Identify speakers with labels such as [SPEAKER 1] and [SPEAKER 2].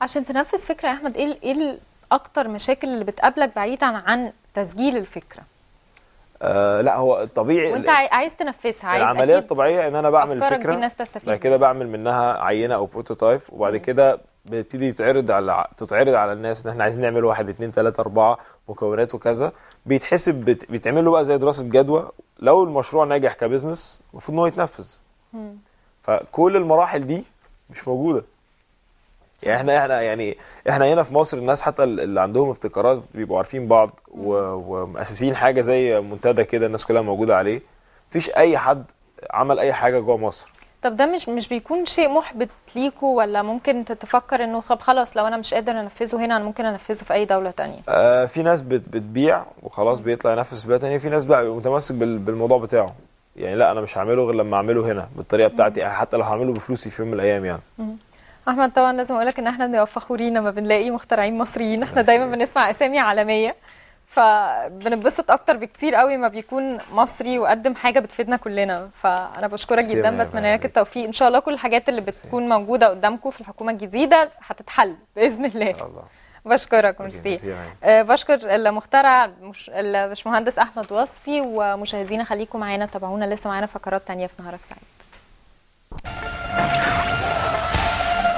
[SPEAKER 1] عشان تنفذ فكرة يا أحمد إيه إيه أكتر مشاكل اللي بتقابلك بعيدا عن تسجيل الفكرة؟
[SPEAKER 2] آه لا هو الطبيعي
[SPEAKER 1] وأنت عاي- عايز تنفذها عايز العملية
[SPEAKER 2] الطبيعية إن أنا بعمل
[SPEAKER 1] أفكارك
[SPEAKER 2] فكره
[SPEAKER 1] دي الناس تستفيد
[SPEAKER 2] بعد كده بعمل منها عينة أو prototype وبعد كده بيبتدي يتعرض على تتعرض على الناس إن إحنا عايزين نعمل واحد اتنين تلاتة أربعة مكونات وكذا. بيتحسب بت... بيتعمل له بقى زي دراسة جدوى. لو المشروع ناجح ك business المفروض إن هو يتنفذ. فكل المراحل دي مش موجودة. يعني إحنا إحنا يعني إحنا هنا في مصر الناس حتى اللي عندهم ابتكارات بيبقوا عارفين بعض ومؤسسين حاجة زي منتدى كده الناس كلها موجودة عليه. مفيش أي حد عمل أي حاجة جوه مصر.
[SPEAKER 1] طب ده مش مش بيكون شيء محبط ليكوا ولا ممكن تتفكر إنه طب خلاص لو أنا مش قادر أنفذه هنا أنا ممكن أنفذه في أي دولة تانية؟
[SPEAKER 2] آه في ناس بت بتبيع وخلاص بيطلع ينافس في بلاد تانية. في ناس بقى متمسك بال- بالموضوع بتاعه. يعني لا أنا مش هعمله غير لما أعمله هنا بالطريقة بتاعتي. حتى لو هعمله بفلوسي في يوم من الأيام يعني.
[SPEAKER 1] أحمد طبعا لازم أقولك إن إحنا بنبقى فخورين لما بنلاقي مخترعين مصريين. إحنا دايما بنسمع أسامي عالمية فبنتبسط أكتر بكتير قوي ما بيكون مصري وقدم حاجة بتفيدنا كلنا. فأنا بشكرك جدا بتمنى لك التوفيق. إن شاء الله كل الحاجات اللي بتكون موجودة قدامكم في الحكومة الجديدة هتتحل بإذن الله.
[SPEAKER 2] الله.
[SPEAKER 1] بشكرك
[SPEAKER 2] ميرسي.
[SPEAKER 1] آه، بشكر المخترع الباشمهندس أحمد وصفي ومشاهدينا. خليكم معانا تابعونا لسه معانا فقرات تانية في نهارك سعيد.